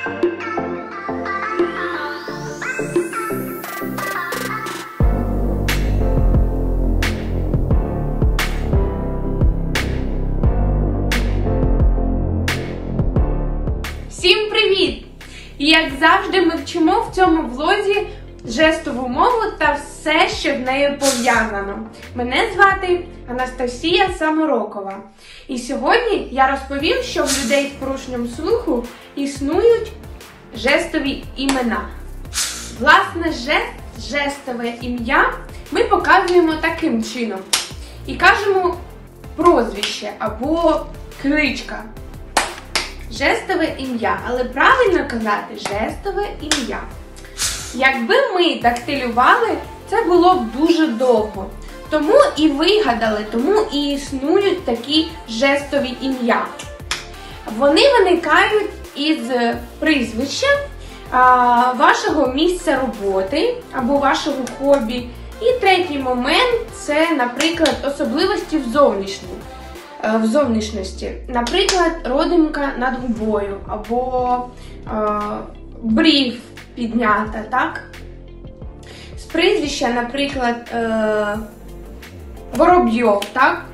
Всім привіт! Як завжди, ми вчимо в цьому влозі жестову мову та все, що з нею пов'язано. Мене звати Анастасія Саморокова. І сьогодні я розповім, що в людей з порушенням слуху існують жестові імена. Власне, жест, жестове ім'я ми показуємо таким чином. І кажемо прозвище або кличка. Жестове ім'я, але правильно казати жестове ім'я. Якби ми дактилювали, це було б дуже довго. Тому і вигадали, тому і існують такі жестові ім'я. Вони виникають із прізвища вашого місця роботи або вашого хобі. І третій момент це, наприклад, особливості е, в зовнішності. Наприклад, родимка над губою або е, брів піднята, так? З прізвища, наприклад, е, Воробйов, так?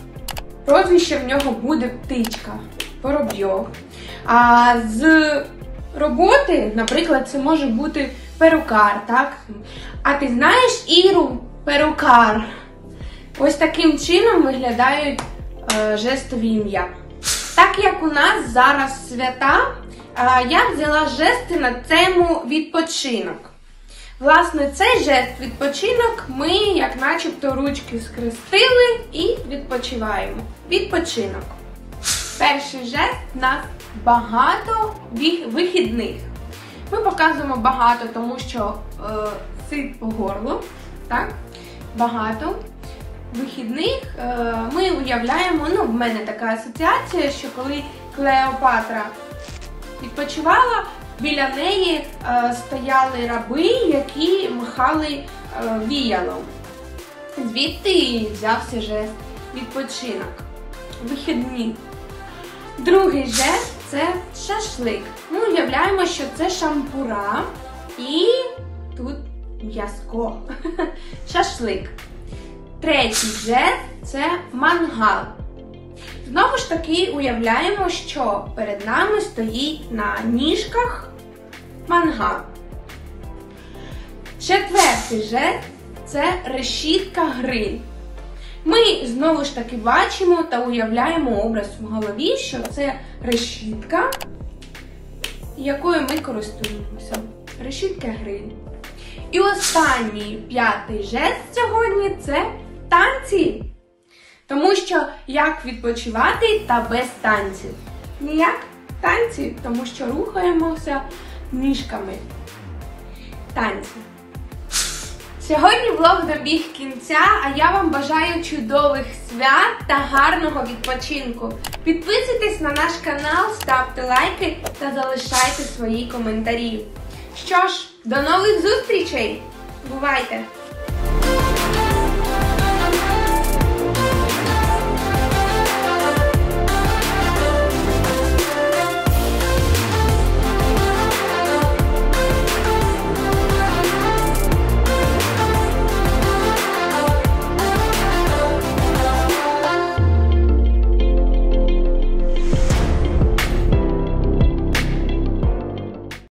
Прозвище в нього буде птичка. Воробйов. А з роботи, наприклад, це може бути перукар, так? А ти знаєш Іру перукар? Ось таким чином виглядають е, жестові ім'я. Так як у нас зараз свята, я взяла жести на тему відпочинок. Власне, цей жест відпочинок ми, як начебто, ручки скрестили і відпочиваємо. Відпочинок. Перший жест у нас багато вихідних. Ми показуємо багато, тому що е, сит по горлу. Так? Багато вихідних е, ми уявляємо, ну, в мене така асоціація, що коли Клеопатра відпочивала, біля неї е, стояли раби, які махали е, віялом. Звідти і взявся жест відпочинок. Вихідні. Другий жест це шашлик. Ми уявляємо, що це шампура і тут м'язко. Шашлик. Третій жест це мангал. Знову ж таки уявляємо, що перед нами стоїть на ніжках мангал. Четвертий жест це решітка гриль. Ми знову ж таки бачимо та уявляємо образ в голові, що це решітка, якою ми користуємося. Решітка гриль. І останній п'ятий жест сьогодні це танці. Тому що як відпочивати та без танців? Ніяк танці, тому що рухаємося ніжками. Танці. Сьогодні влог добіг кінця, а я вам бажаю чудових свят та гарного відпочинку. Підписуйтесь на наш канал, ставте лайки та залишайте свої коментарі. Що ж, до нових зустрічей! Бувайте!